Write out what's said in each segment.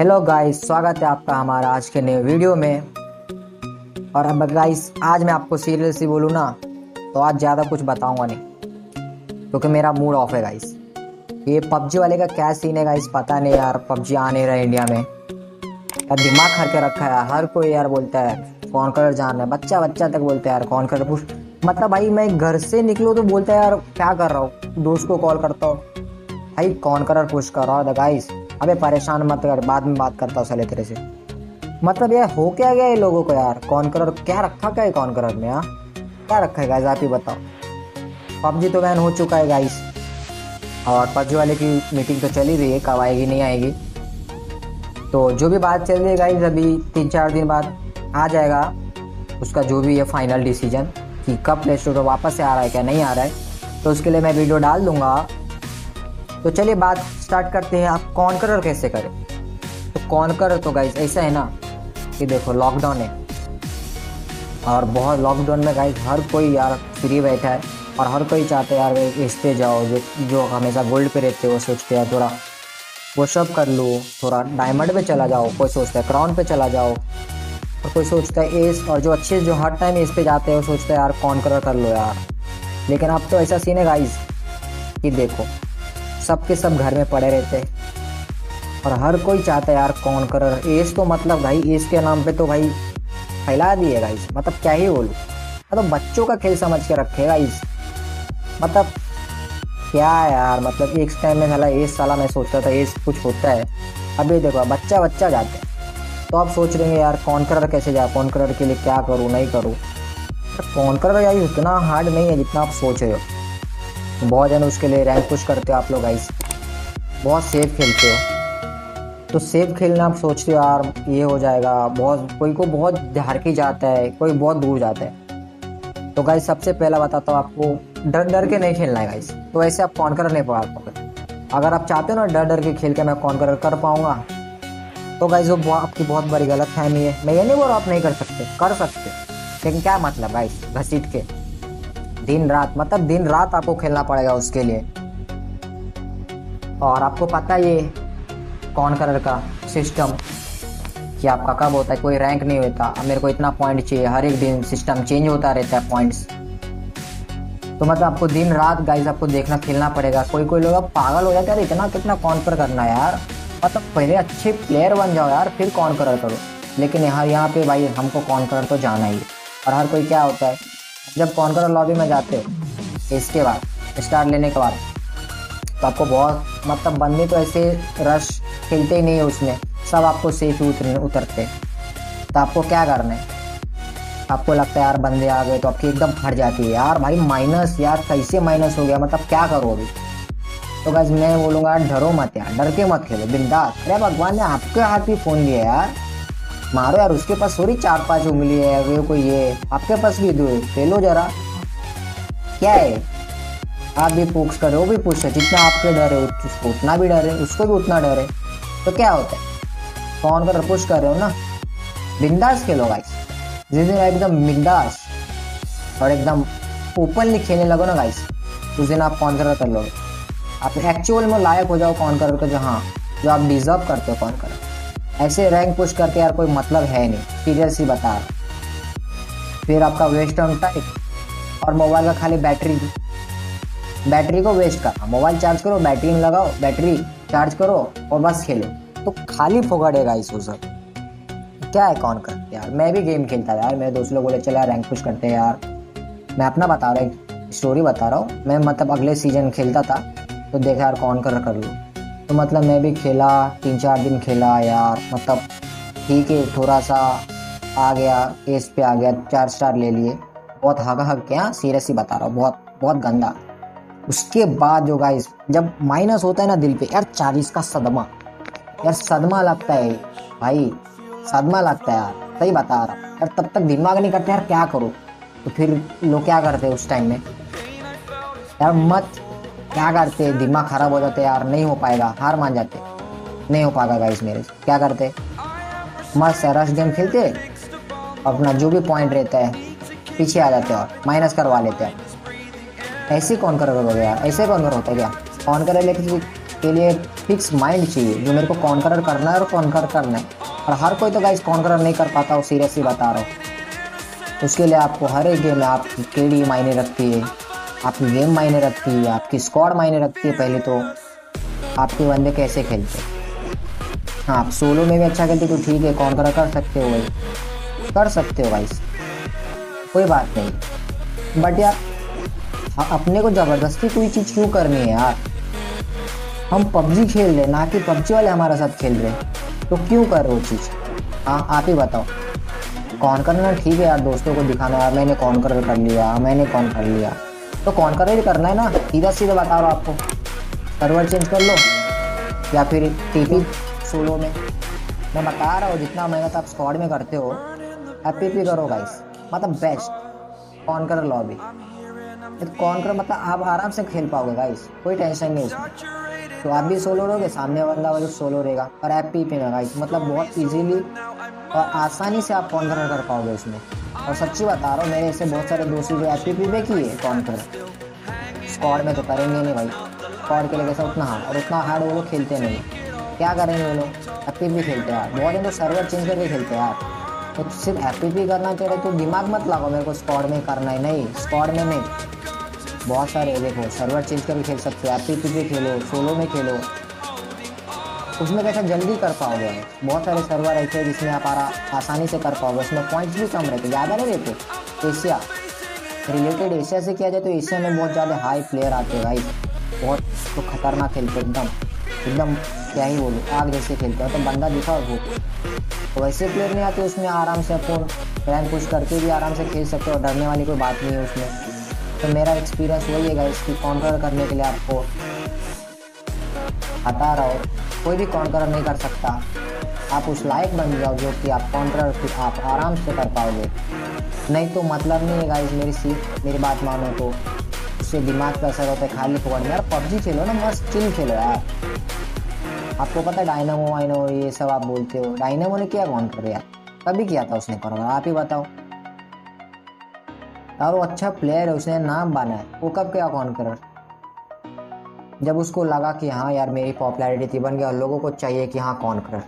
Hello guys स्वागत है आपका हमारा आज के नए वीडियो में। और अब गाइस आज मैं आपको सीरियसली बोलूँ ना तो आज ज़्यादा कुछ बताऊँगा नहीं, क्योंकि तो मेरा मूड ऑफ़ है गाइस ये पबजी वाले का क्या सीन है गाइस पता नहीं यार, पबजी आ नहीं रहा इंडिया में। यार दिमाग खर के रखा है हर कोई यार बोलता है, कौन कलर जान रहा है बच्चा बच्चा तक बोलता है यार, कौन कलर पुश मतलब भाई, मैं घर से निकलूँ तो बोलता है यार, क्या कर रहा हूँ, दोस्त को कॉल करता हूँ। भाई, कौन कलर पुश कर रहा है गाइस अबे परेशान मत कर, बाद में बात करता हूँ साले तेरे से। मतलब यार हो क्या गया ये लोगों को यार? कौन कलर क्या रखा क्या है कौन कलर में यार क्या रखा है गाइस आप ही बताओ। पबजी तो बैन हो चुका है गाइस और पबजी वाले की मीटिंग तो चली रही है, कब आएगी, नहीं आएगी। तो जो भी बात चल रही है गाइस अभी तीन चार दिन बाद आ जाएगा। उसका जो भी है फाइनल डिसीज़न कि कब प्ले स्टोर वापस से आ रहा है, क्या नहीं आ रहा है तो उसके लिए मैं वीडियो डाल दूँगा। तो चलिए बात स्टार्ट करते हैं। आप कौन कलर कैसे करें? तो कौन कलर तो गाइज़ ऐसा है ना कि देखो लॉकडाउन है। और बहुत लॉकडाउन में गाइज़ हर कोई यार फ्री बैठा है और हर कोई चाहते यार इस पे जाओ, जो जो हमेशा गोल्ड पे रहते हैं वो सोचते हैं, थोड़ा सब कर लो, थोड़ा डायमंड पे चला जाओ, कोई सोचता है क्राउन पे चला जाओ, और कोई सोचता है एस और जो अच्छे, जो हर टाइम इस पे जाते हैं, वो सोचते हैं, यार, कौन कलर कर लो यार? लेकिन अब तो ऐसा सीन है गाइज़ कि देखो सबके सब घर में पड़े रहते हैं। और हर कोई चाहता है, यार, कौन कलर एस तो मतलब भाई एस के नाम पे तो भाई फैला दिए गाइस मतलब क्या ही बोलूँ। तो बच्चों का खेल समझ के रखे गाइस मतलब क्या यार मतलब एक टाइम में साला एस साला मैं सोचता था एस कुछ होता है। अभी देखो, बच्चा बच्चा जाते हैं। तो आप सोच रहे हैं यार, कौन कलर कैसे जाए कौन कलर के लिए क्या करूँ, नहीं करूँ? कौन कलर यार इतना हार्ड नहीं है जितना आप सोच रहे हो। बहुत जन उसके लिए रैंक पुश करते हो आप लोग आइस बहुत सेफ़ खेलते हो. तो सेफ़ खेलना आप सोचते हो यार, ये हो जाएगा. बहुत, कोई को बहुत धार की जाता है, कोई बहुत दूर जाता है. तो गाइस सबसे पहला बताता हूँ आपको, डर डर के नहीं खेलना है गाइस तो ऐसे आप कौन कलर नहीं पा पाओगे. अगर आप चाहते हो ना डर डर के खेल के मैं कौन कलर कर पाऊँगा तो गाइस वो आपकी बहुत बड़ी गलत फहमी है. मैं ये नहीं बोल रहा आप नहीं कर सकते कर सकते लेकिन क्या मतलब गाइस घसीट के? दिन रात मतलब दिन रात आपको खेलना पड़ेगा उसके लिए। और आपको पता है ये कौन कलर का सिस्टम कि आपका कब होता है? कोई रैंक नहीं होता। मेरे को इतना पॉइंट चाहिए। हर एक दिन सिस्टम चेंज होता रहता है पॉइंट्स तो मतलब आपको दिन रात गाइस आपको देखना, खेलना पड़ेगा। कोई कोई लोग पागल हो जाते हैं। इतना कितना कौन पर करना है यार। मतलब पहले अच्छे प्लेयर बन जाओ यार, फिर कौन कलर करो। लेकिन यहाँ यहाँ पे भाई हमको कौन कलर तो जाना ही। और हर कोई क्या होता है? जब कौन कलर लॉबी में जाते हो इसके बाद स्टार लेने के बाद तो आपको बहुत मतलब बंदे तो ऐसे रश खेलते ही नहीं है उसमें, सब आपको सेफ़ उतर, उतरते तो आपको क्या करना है? आपको लगता है, यार, बंदे आ गए तो आपकी एकदम फट जाती है। यार, भाई माइनस यार, कैसे माइनस हो गया? मतलब क्या करो अभी? तो बस मैं बोलूँगा, डरो मत यार, डर के मत खेलो, बिंदास। अरे, भगवान ने आपके हाथ भी फ़ोन दिया यार। मारो यार, उसके पास थोड़ी चार पाँच उंगली है वो कोई ये आपके पास भी दो खेलो जरा। क्या है? आप भी पूछ कर, वो भी पूछ जितना आपके डर है उसको उतना भी डर है, उसको भी उतना डर है। तो क्या होता है? फ़ोन कर पुश कर रहे हो ना? बिंदास खेलो गाइस जिस दिन एकदम बिंदास और एकदम ओपनली खेलने लगो ना गाइस उस दिन आप कौन कर लोगे। आप एक्चुअल में लायक हो जाओ कौन करो जो हाँ जो आप डिजर्व करते हो, कौन करो ऐसे रैंक पुश करके यार कोई मतलब है नहीं। सीरियस ही बता रहा फिर आपका वेस्ट ऑन टाइम और मोबाइल का खाली बैटरी बैटरी को वेस्ट करना। मोबाइल चार्ज करो बैटरी में लगाओ बैटरी चार्ज करो और बस खेलो। तो खाली फोगड़ेगा इस उस क्या है कौन कर? यार, मैं भी गेम खेलता था यार। मेरे दोस्त लोग बोले, चला रैंक पुश करते हैं यार। मैं अपना बता रहा हूँ स्टोरी बता रहा हूँ। मैं मतलब अगले सीज़न खेलता था तो देखा यार कौन कर कर लूँ। तो मतलब मैं भी खेला तीन चार दिन खेला यार। मतलब ठीक है थोड़ा सा आ गया एस पे आ गया, चार स्टार ले लिए। बहुत हक हक क्या? सीरियस ही बता रहा हूँ, बहुत बहुत गंदा। उसके बाद जो गाइस जब माइनस होता है ना दिल पे, यार चालीस का सदमा। यार सदमा लगता है, भाई, सदमा लगता है यार, सही बता रहा हूँ। यार तब तक दिमाग नहीं करते, यार क्या करो? तो फिर लोग क्या करते उस टाइम में? यार मत क्या करते? दिमाग खराब हो जाते यार, नहीं हो पाएगा। हार मान जाते। नहीं हो पाएगा गाइस मेरे क्या करते? मस्त रश गेम खेलते। अपना जो भी पॉइंट रहता है, पीछे आ जाते और माइनस करवा लेते हैं। ऐसे कौन कर करोगे यार? ऐसे कौन कर होता है क्या कौन कर उसके लिए फिक्स माइंड चाहिए। जो मेरे को कॉन्करर करना है और कॉन्कर करना है। और हर कोई तो गाइस कॉन्करर नहीं कर पाता, वो सीरियसली बता रहा हूँ। उसके लिए आपको हर एक गेम में आपकी केडी मायने रखती है। आपकी गेम मायने रखती है, आपकी स्क्वाड मायने रखती है, पहले तो आपके बंदे कैसे खेलते हाँ? आप सोलो में भी अच्छा खेलते तो ठीक है कॉन्कर कर सकते हो भाई। कर सकते हो भाई। कोई बात नहीं। बट यार अपने को ज़बरदस्ती कोई चीज़ क्यों करनी है यार? हम पबजी खेल रहे ना कि पबजी वाले हमारे साथ खेल रहे तो क्यों कर रहे हो चीज़? हाँ आप ही बताओ। कौन करना ठीक है यार, दोस्तों को दिखाना यार, मैंने कौन कर कर लिया, मैंने कौन कर लिया। तो कौन कर ही करना है ना। सीधा सीधा बता रहा हूँ आपको। सर्वर चेंज कर लो। या फिर टीपी सोलो में। मैं बता रहा हूँ, जितना मेहनत आप स्क्वाड में करते हो एफ़ पी करो गाइस मतलब बेस्ट कौन कर लॉबी तो कौन कर मतलब आप आराम से खेल पाओगे गाइस कोई टेंशन नहीं उसमें। तो आप भी सोलो रहोगे, सामने बंदा वाले सोलो रहेगा। और एफ़ पी में गाइस मतलब बहुत इजीली और आसानी से आप कौन कर पाओगे उसमें। और सच्ची बता रहा हूँ मेरे ऐसे बहुत सारे दोस्त जो एफ़ पी में किए कौन कर स्क्वाड में तो करेंगे नहीं भाई। स्कॉड के लिए कैसा उतना हार्ड और उतना हार्ड वो लोग खेलते नहीं क्या करेंगे वो लोग? एफ़ पी पी खेलते हैं बहुत दिन तो सर्वर चेंज करके खेलते हैं यार। तो सिर्फ़ एफ़ करना चाह रहे तो दिमाग मत लगाओ मेरे को स्कॉड में करना है। नहीं स्कॉड में नहीं। बहुत सारे, देखो सर्वर चेंज करके खेल सकते हो। एफ़ पी खेलो सोलो में खेलो। उसमें कैसा जल्दी कर पाओगे? बहुत सारे सर्वर ऐसे हैं जिसमें आप आरा आसानी से कर पाओगे। उसमें पॉइंट्स भी कम रहते ज़्यादा नहीं रहते एशिया। रिलेटेड एशिया से किया जाए तो एशिया में बहुत ज़्यादा हाई प्लेयर आते हैं भाई। बहुत तो खतरनाक खेलते एकदम। एकदम क्या ही बोलूँ, आग जैसे खेलते हैं। तो बंदा दिखा हो तो वैसे प्लेयर नहीं आते उसमें आराम से अपन रैंक पुश करके भी आराम से खेल सकते हो डरने वाली कोई बात नहीं है उसमें। तो मेरा एक्सपीरियंस वही है इसकी काउंटर करने के लिए आपको हटा रहा कोई भी काउंटर नहीं कर सकता। आप उस लायक बन जाओ जो कि आप काउंटर आप आराम से कर पाओगे। नहीं तो मतलब नहीं है गाइस मेरी सीट मेरी बात मानो तो। उससे दिमाग का असर होता है, खाली फोकट में यार, पबजी खेलो ना, मस्त चिल खेलो यार। आपको पता है डायनामो वाइनो ये सब आप बोलते हो। डायनामो ने क्या कर यार? कभी किया था उसने करो आप ही बताओ। और वो अच्छा प्लेयर है, उसने नाम बना है। वो कब क्या कौन कर? जब उसको लगा कि हाँ यार मेरी पॉपुलैरिटी बन गया और लोगों को चाहिए कि हाँ कौन कर।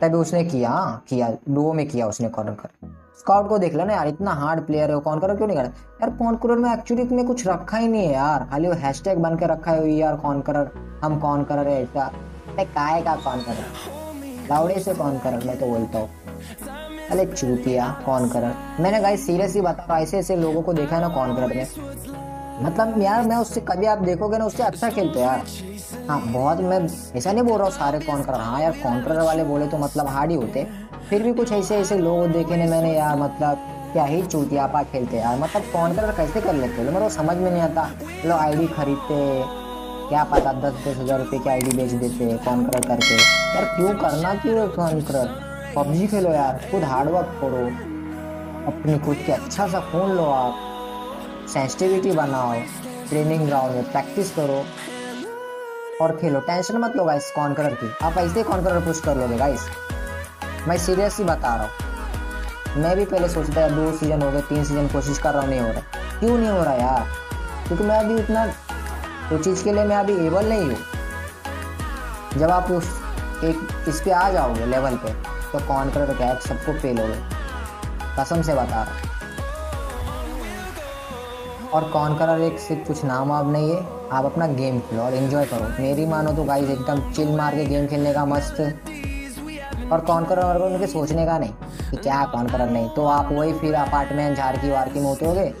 तभी उसने किया हाँ किया डुओ में किया उसने कौन कर। स्काउट को देख लो ना यार, इतना हार्ड प्लेयर है कौन करो, क्यों नहीं कर? यार कौन करो में एक्चुअली में कुछ रखा ही नहीं है यार। खाली वो हैशटैग बन के रखा है, यार कौन कर, हम कौन कर रहे ऐसा। काय का कौन कर? लाउडे से कौन कर? मैं तो बोलता हूँ। अरे चूतिया, कौन कर? मैंने गाइस सीरियसली बता ऐसे ऐसे लोगों को देखा है ना कौन कर में मतलब यार, मैं उससे कभी आप देखोगे ना, उससे अच्छा खेलते यार। हाँ बहुत मैं ऐसा नहीं बोल रहा हूँ, सारे कौन कर हाँ। यार कॉन्ट्रर वाले बोले तो मतलब हार्ड ही होते। फिर भी कुछ ऐसे ऐसे लोग देखे ने मैंने यार मतलब क्या ही चूतिया पा खेलते यार। मतलब कौन कर कैसे कर लेते मेरे को समझ में नहीं आता। लोग आईडी खरीदते, क्या पता दस दस हज़ार रुपये की आईडी बेच देते कौन कर करके। यार, क्यों करना क्यों कौन कर पबजी खेलो यार, खुद हार्डवर्क करो। अपनी खुद के अच्छा सा फ़ोन लो आप। सेंसिटिविटी बनाओ ट्रेनिंग ग्राउंड में प्रैक्टिस करो और खेलो। टेंशन मत लो गाइस कॉन्करर की। आप ऐसे ही कॉन्करर पुश कर लोगे गाइस मैं सीरियसली बता रहा हूँ। मैं भी पहले सोचता था दो सीज़न हो गए, तीन सीज़न कोशिश कर रहा हूँ, नहीं हो रहा क्यों नहीं हो रहा यार? क्योंकि मैं अभी उतना तो चीज़ के लिए मैं अभी एबल नहीं हूँ। जब आप उस, एक, इस पर आ जाओगे लेवल पे तो कौन कर क्या सबको गए कसम से बता रहा और कौन कर एक सिर्फ़ कुछ नाम आप नहीं है। आप अपना गेम खेलो और इन्जॉय करो। मेरी मानो तो गाइस एकदम चिल मार के गेम खेलने का मस्त। और कौन कर और उनके सोचने का नहीं कि क्या कौन कर नहीं तो आप वही फिर अपार्टमेंट झारकी वारकी में होते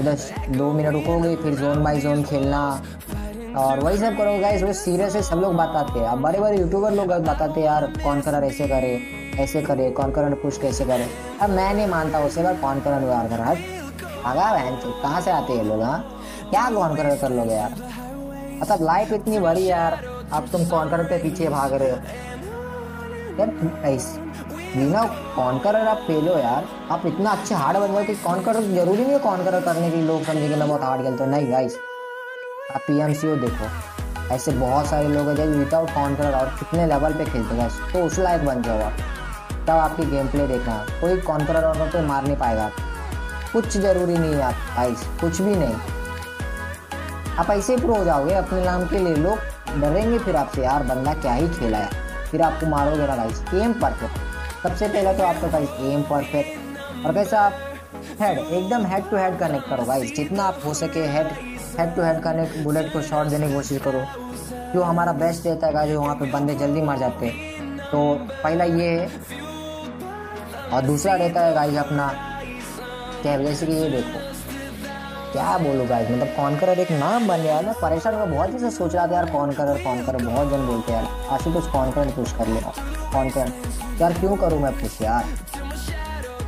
उधर दो मिनट रुकोगे, फिर जोन बाई जोन खेलना। और वही सब करोगे गाइस वो सीरियस है, सब लोग बताते हैं। अब बड़े बड़े यूट्यूबर लोग बताते हैं, यार, कौन कर ऐसे करे ऐसे करे, कौन कर पुश कैसे करे। अब मैं नहीं मानता उसे बार कौन कर यार, कर आगा बहन कहाँ से आते हैं लोग हाँ? क्या कौन कर कर लोगे यार? मतलब लाइफ इतनी बड़ी यार, अब तुम कौन कर के पीछे भाग रहे हो? यार बिना कॉन्करर आप पेलो यार? आप इतना अच्छे हार्ड बन गए कि कॉन्करर ज़रूरी नहीं है कॉन्करर करने के लोग समझे कि मैं बहुत हार्ड खेलता हूँ नहीं गाइस आप पी एम सी ओ देखो, ऐसे बहुत सारे लोग हैं जो विदाउट कॉन्करर और कितने लेवल पे खेलते हैं तो उस लायक बन जाओ आप। तब आपकी गेम प्ले देखना। कोई कॉन्करर और तो मार नहीं पाएगा। कुछ ज़रूरी नहीं है आप गाइस कुछ भी नहीं। आप ऐसे प्रो हो जाओगे, अपने नाम के लिए लोग डरेंगे फिर आपसे, यार, बंदा क्या ही खेला है? फिर आपको मारोगे ना गाइस एम परफेक्ट सबसे पहले तो आपका गाइस एम परफेक्ट और कैसे आप हेड एकदम हेड टू हेड कनेक्ट करो गाइस जितना आप हो सके head head to head connect bullet को शॉट देने की कोशिश करो। जो हमारा बेस्ट रहता है जो वहाँ पे बंदे जल्दी मर जाते हैं। तो पहला ये है। और दूसरा रहता है गाइस अपना क्या जैसे कि ये देखो। क्या बोलूँ गाइस मतलब कौन करर एक नाम बन गया मैं परेशान हुआ, बहुत जैसे सोच रहा था यार कौन करर कौन करर बहुत जन बोलते हैं यार। आशी कुछ कौन कर पुश कर लिया। कौन कर यार क्यों करूँ मैं पुश यार?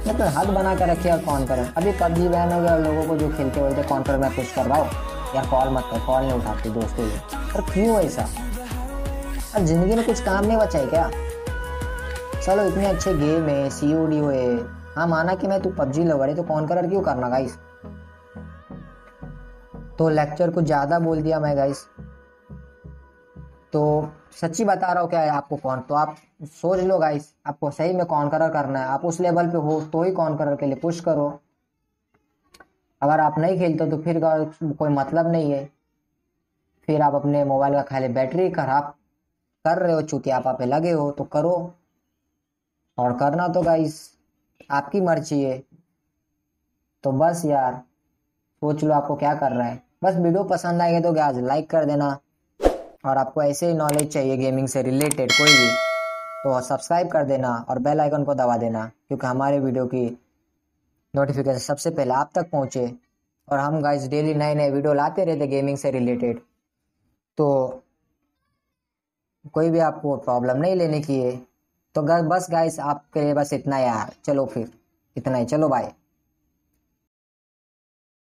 मैं तो हद बना कर रखी यार कौन कर अभी पबजी बैन हो गया लोगों को जो खेलते थे कौन कर मैं पुश कर रहा हूँ। यार कॉल मत कर कॉल नहीं उठाते दोस्तों को पर क्यों ऐसा? यार ज़िंदगी में कुछ काम नहीं बचा है क्या? चलो, इतने अच्छे गेम है सी ओ डी हुए हाँ माना कि मैं तू पबजी लगा रही तो कौन कर क्यों करना गाइस तो लेक्चर कुछ ज़्यादा बोल दिया मैं गाइस तो सच्ची बता रहा हूँ क्या है आपको कौन? तो आप सोच लो गाइस आपको सही में कौन कलर करना है। आप उस लेवल पे हो तो ही कौन कलर के लिए पुश करो। अगर आप नहीं खेलते तो फिर कोई मतलब नहीं है। फिर आप अपने मोबाइल का खाली बैटरी खराब कर रहे हो चूतिया पे लगे हो तो करो। और करना तो गाइस आपकी मर्ज़ी है। तो बस यार, सोच लो आपको क्या कर रहा है। बस वीडियो पसंद आएगा तो क्या लाइक कर देना। और आपको ऐसे ही नॉलेज चाहिए गेमिंग से रिलेटेड कोई भी तो सब्सक्राइब कर देना और बेल आइकन को दबा देना, क्योंकि हमारे वीडियो की नोटिफिकेशन सबसे पहले आप तक पहुँचे। और हम गाइस डेली नए नए वीडियो लाते रहते गेमिंग से रिलेटेड तो कोई भी आपको प्रॉब्लम नहीं लेने की है तो बस गाइस आपके लिए बस इतना यार। चलो फिर। इतना ही। चलो बाय